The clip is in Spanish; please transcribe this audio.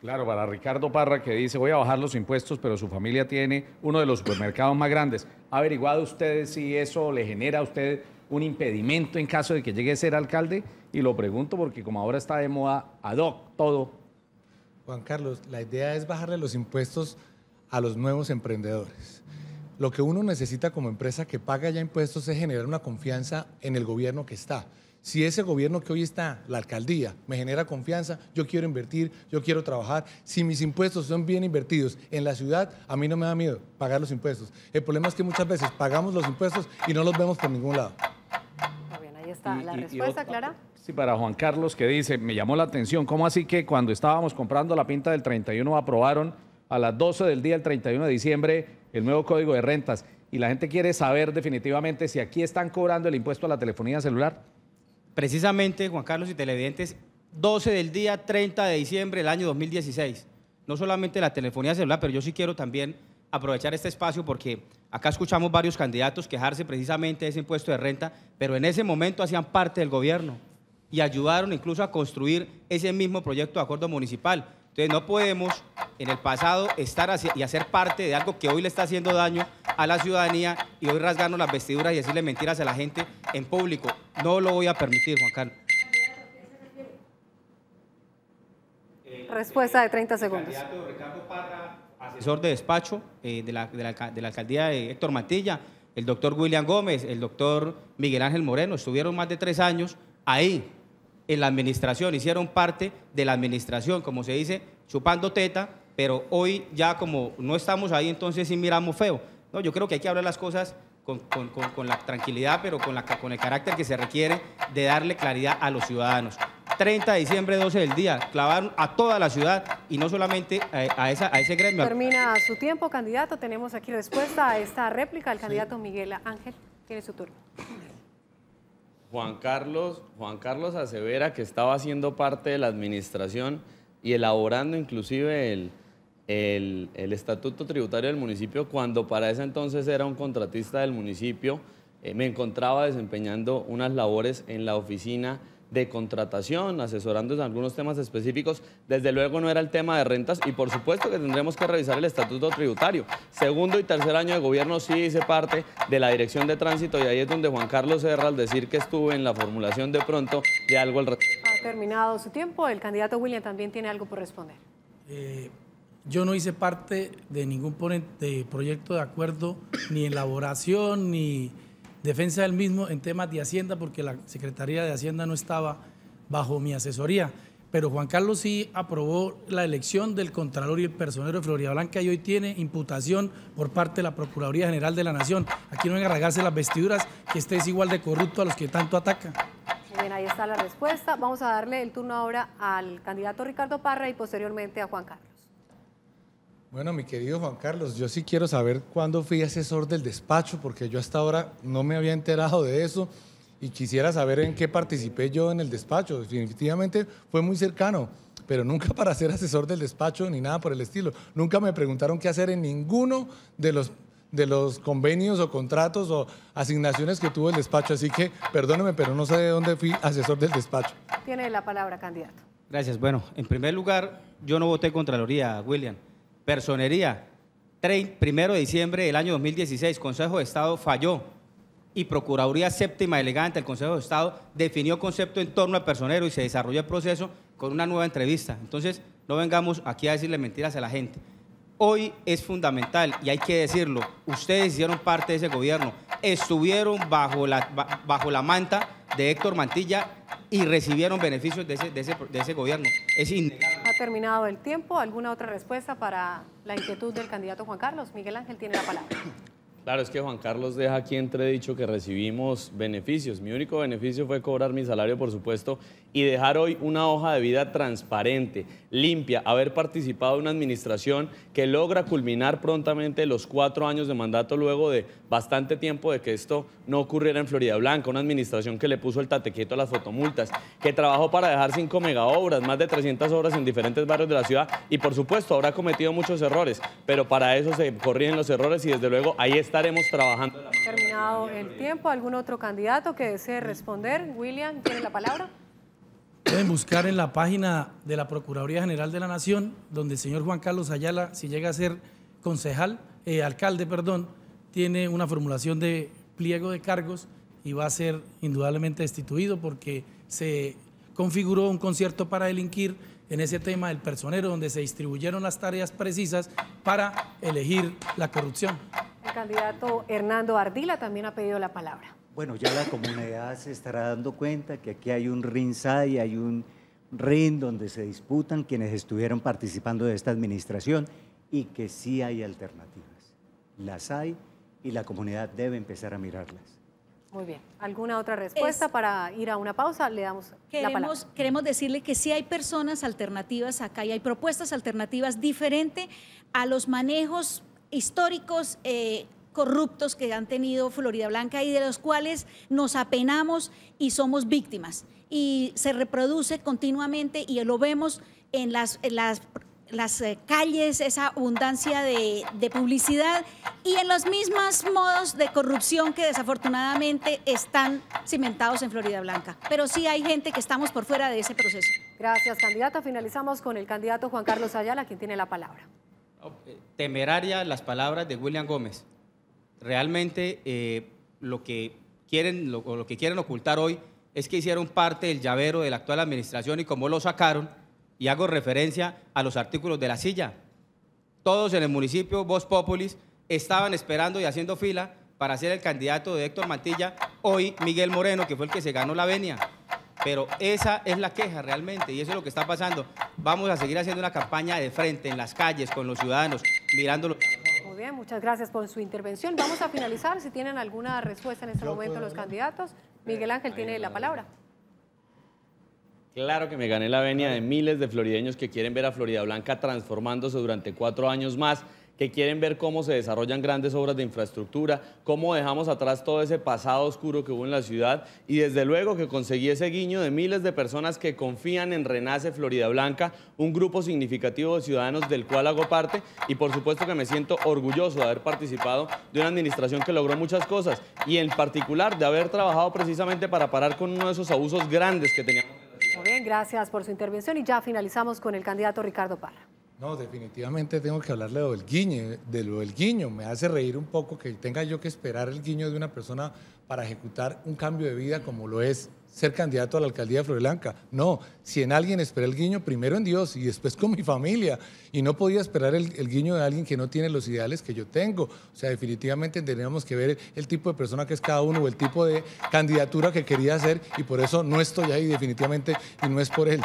Claro, para Ricardo Parra que dice voy a bajar los impuestos, pero su familia tiene uno de los supermercados más grandes. ¿Ha averiguado usted si eso le genera a usted un impedimento en caso de que llegue a ser alcalde? Y lo pregunto porque como ahora está de moda ad hoc todo. Juan Carlos, la idea es bajarle los impuestos a los nuevos emprendedores. Lo que uno necesita como empresa que paga ya impuestos es generar una confianza en el gobierno que está. Si ese gobierno que hoy está, la alcaldía, me genera confianza, yo quiero invertir, yo quiero trabajar. Si mis impuestos son bien invertidos en la ciudad, a mí no me da miedo pagar los impuestos. El problema es que muchas veces pagamos los impuestos y no los vemos por ningún lado. Muy bien, ahí está la respuesta, Clara. Sí, para Juan Carlos que dice, me llamó la atención, ¿cómo así que cuando estábamos comprando la pinta del 31 aprobaron a las 12 del día, el 31 de diciembre, el nuevo código de rentas? Y la gente quiere saber definitivamente si aquí están cobrando el impuesto a la telefonía celular precisamente, Juan Carlos y televidentes, 12 del día 30 de diciembre del año 2016. No solamente la telefonía celular, pero yo sí quiero también aprovechar este espacio porque acá escuchamos varios candidatos quejarse precisamente de ese impuesto de renta, pero en ese momento hacían parte del gobierno y ayudaron incluso a construir ese mismo proyecto de acuerdo municipal. Entonces no podemos en el pasado estar y hacer parte de algo que hoy le está haciendo daño a la ciudadanía y hoy rasgarnos las vestiduras y decirle mentiras a la gente en público. No lo voy a permitir, Juan Carlos. Respuesta de 30 segundos. candidato Ricardo Parra, asesor de despacho eh, de, la, de, la, de la alcaldía de Héctor Matilla, el doctor William Gómez, el doctor Miguel Ángel Moreno, estuvieron más de tres años ahí en la administración, hicieron parte de la administración, como se dice, chupando teta, pero hoy ya como no estamos ahí, entonces sí miramos feo. No, yo creo que hay que hablar las cosas con, la tranquilidad, pero con, la, con el carácter que se requiere de darle claridad a los ciudadanos. 30 de diciembre, 12 del día, clavaron a toda la ciudad y no solamente a, esa, a ese gremio. Termina su tiempo, candidato. Tenemos aquí respuesta a esta réplica. El candidato Miguel Ángel tiene su turno. Juan Carlos, Juan Carlos asevera que estaba haciendo parte de la administración y elaborando inclusive el, el, estatuto tributario del municipio cuando para ese entonces era un contratista del municipio. Eh, me encontraba desempeñando unas labores en la oficina de contratación, asesorando en algunos temas específicos. Desde luego no era el tema de rentas y por supuesto que tendremos que revisar el estatuto tributario. Segundo y tercer año de gobierno sí hice parte de la dirección de tránsito y ahí es donde Juan Carlos Serra, al decir que estuve en la formulación de pronto de algo al Ha terminado su tiempo. El candidato William también tiene algo por responder. Eh, yo no hice parte de ningún proyecto de acuerdo, ni elaboración, ni defensa del mismo en temas de Hacienda, porque la Secretaría de Hacienda no estaba bajo mi asesoría. Pero Juan Carlos sí aprobó la elección del Contralor y el personero de Florida Blanca y hoy tiene imputación por parte de la Procuraduría General de la Nación. Aquí no venga a rasgarse las vestiduras, que este es igual de corrupto a los que tanto atacan. bien, ahí está la respuesta. Vamos a darle el turno ahora al candidato Ricardo Parra y posteriormente a Juan Carlos. Bueno, mi querido Juan Carlos, yo sí quiero saber cuándo fui asesor del despacho, porque yo hasta ahora no me había enterado de eso y quisiera saber en qué participé yo en el despacho. Definitivamente fue muy cercano, pero nunca para ser asesor del despacho ni nada por el estilo. Nunca me preguntaron qué hacer en ninguno de los, de los convenios o contratos o asignaciones que tuvo el despacho. Así que perdóneme, pero no sé de dónde fui asesor del despacho. Tiene la palabra, candidato. Gracias. Bueno, en primer lugar, yo no voté Contraloría, William. Personería, primero de diciembre del año 2016, Consejo de Estado falló y Procuraduría Séptima Delegante del Consejo de Estado definió concepto en torno al personero y se desarrolló el proceso con una nueva entrevista. Entonces, no vengamos aquí a decirle mentiras a la gente. Hoy es fundamental y hay que decirlo, ustedes hicieron parte de ese gobierno, estuvieron bajo la, bajo la manta de Héctor Mantilla y recibieron beneficios de ese, de ese, de ese gobierno. Es innegable terminado el tiempo. ¿Alguna otra respuesta para la inquietud del candidato Juan Carlos? Miguel Ángel tiene la palabra. Claro, es que Juan Carlos deja aquí entredicho que recibimos beneficios. Mi único beneficio fue cobrar mi salario, por supuesto, y dejar hoy una hoja de vida transparente, limpia, haber participado en una administración que logra culminar prontamente los cuatro años de mandato luego de bastante tiempo de que esto no ocurriera en Florida Blanca, una administración que le puso el tatequito a las fotomultas, que trabajó para dejar cinco megaobras, más de 300 obras en diferentes barrios de la ciudad y por supuesto habrá cometido muchos errores, pero para eso se corrigen los errores y desde luego ahí estaremos trabajando. Terminado el tiempo, ¿algún otro candidato que desee responder? William, ¿tiene la palabra? pueden buscar en la página de la Procuraduría General de la Nación, donde el señor Juan Carlos Ayala, si llega a ser concejal, eh, alcalde, perdón, tiene una formulación de pliego de cargos y va a ser indudablemente destituido porque se configuró un concierto para delinquir en ese tema del personero, donde se distribuyeron las tareas precisas para elegir la corrupción. El candidato Hernando Ardila también ha pedido la palabra. Bueno, ya la comunidad se estará dando cuenta que aquí hay un y hay un ring donde se disputan quienes estuvieron participando de esta administración y que sí hay alternativas. Las hay y la comunidad debe empezar a mirarlas. Muy bien. ¿Alguna otra respuesta para ir a una pausa? Le damos queremos, la palabra. Queremos decirle que sí hay personas alternativas acá y hay propuestas alternativas diferentes a los manejos históricos eh, corruptos que han tenido Florida Blanca y de los cuales nos apenamos y somos víctimas. Y se reproduce continuamente y lo vemos en las, las las eh, calles, esa abundancia de, publicidad y en los mismos modos de corrupción que desafortunadamente están cimentados en Florida Blanca. Pero sí hay gente que estamos por fuera de ese proceso. Gracias, candidata. Finalizamos con el candidato Juan Carlos Ayala, quien tiene la palabra. Eh, temeraria las palabras de William Gómez. Realmente eh, lo, que quieren, lo, que quieren ocultar hoy es que hicieron parte del llavero de la actual administración y como lo sacaron, y hago referencia a los artículos de la silla. Todos en el municipio, Vos Populis, estaban esperando y haciendo fila para ser el candidato de Héctor Mantilla, hoy Miguel Moreno, que fue el que se ganó la venia. Pero esa es la queja realmente y eso es lo que está pasando. Vamos a seguir haciendo una campaña de frente en las calles con los ciudadanos, mirándolo. Muy bien, muchas gracias por su intervención. Vamos a finalizar. Si tienen alguna respuesta en este momento los candidatos, Miguel Ángel tiene la palabra. Claro que me gané la venia de miles de florideños que quieren ver a Florida Blanca transformándose durante cuatro años más, que quieren ver cómo se desarrollan grandes obras de infraestructura, cómo dejamos atrás todo ese pasado oscuro que hubo en la ciudad y desde luego que conseguí ese guiño de miles de personas que confían en Renace Florida Blanca, un grupo significativo de ciudadanos del cual hago parte y por supuesto que me siento orgulloso de haber participado de una administración que logró muchas cosas y en particular de haber trabajado precisamente para parar con uno de esos abusos grandes que teníamos bien, gracias por su intervención y ya finalizamos con el candidato Ricardo Parra. No, definitivamente tengo que hablarle de lo del guiño, de lo del guiño. Me hace reír un poco que tenga yo que esperar el guiño de una persona para ejecutar un cambio de vida como lo es ser candidato a la alcaldía de Florelanca. No, si en alguien esperé el guiño, primero en Dios y después con mi familia. Y no podía esperar el, guiño de alguien que no tiene los ideales que yo tengo. O sea, definitivamente tendríamos que ver el tipo de persona que es cada uno o el tipo de candidatura que quería hacer y por eso no estoy ahí definitivamente y no es por él.